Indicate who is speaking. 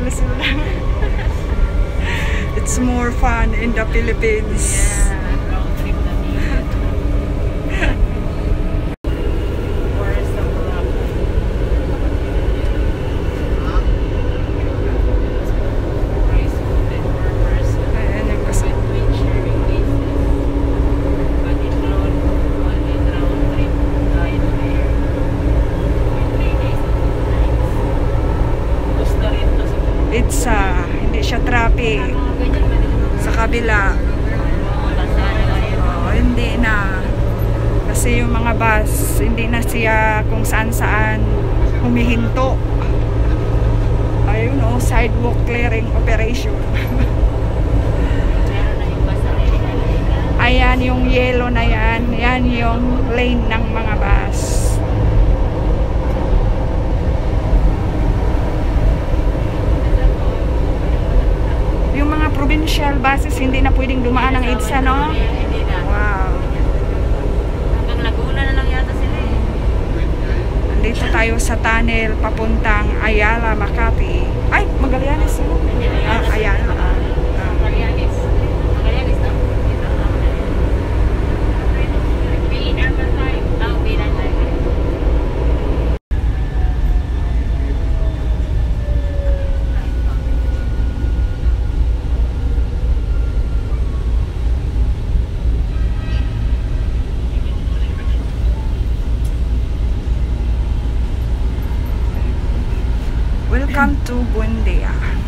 Speaker 1: lang. It's more fun in the Philippines.
Speaker 2: Yeah,
Speaker 1: Ah, hindi siya traffic. Sa kabila, oh, hindi na. Kasi yung mga bus, hindi na siya kung saan-saan humihinto. Ayun oh, sidewalk clearing operation. Ayan yung yellow na yan. Yan yung lane ng mga bus. Yung mga provincial buses hindi na pwedeng dumaan ng EDSA, no? Wow.
Speaker 2: Hanggang Laguna na lang yata sila eh.
Speaker 1: Nandito tayo sa tunnel papuntang Ayala, Makati. Ay, Magallanes. no? Ah, Ayala. Ah.
Speaker 2: Magallanes. Magallanes na. Dito. Pinar ba tayo? Ah, Pinar tayo.
Speaker 1: Welcome to Buendia.